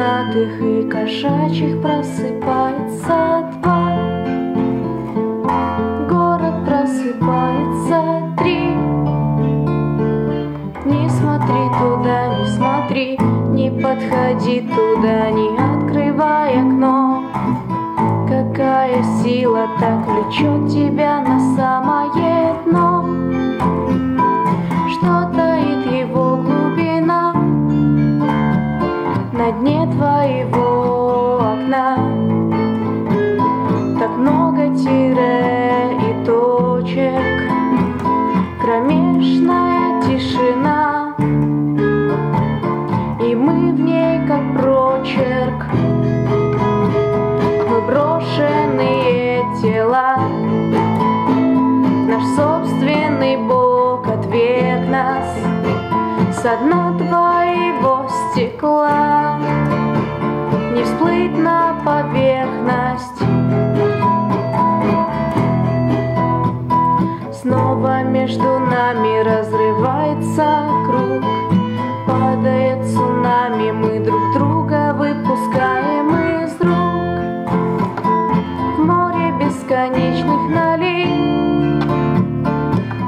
диких и кошачьих просыпается два. Город просыпается три. Не смотри туда, не смотри, не подходи туда, не открывай окно. Какая сила так влечет тебя на окна? Так много тире и точек, кромешная тишина, и мы в ней как прочерк, мы брошенные тела, наш собственный Бог отверг нас со дна твоего стекла, всплыть на поверхность. Снова между нами разрывается круг, падает цунами, мы друг друга выпускаем из рук. В море бесконечных налей,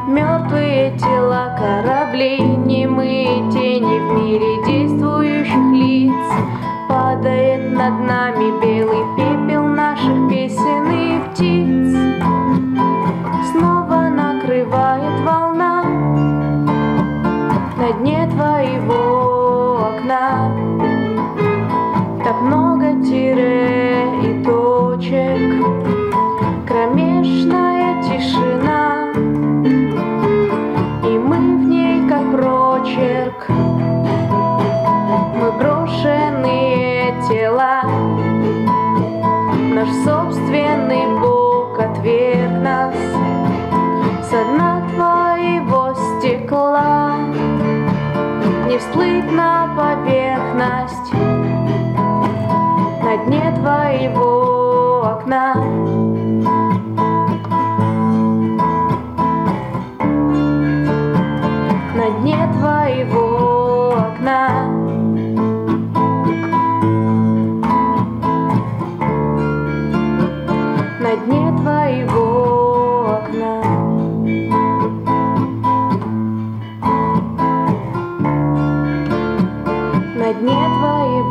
мертвые тела кораблей, на дне твоего окна. Так много тире и точек, кромешная тишина, и мы в ней как прочерк, мы брошенные тела, наш собственный Бог отверг нас. Со дна твоего стекла, не всплыть на поверхность на дне твоего окна. vai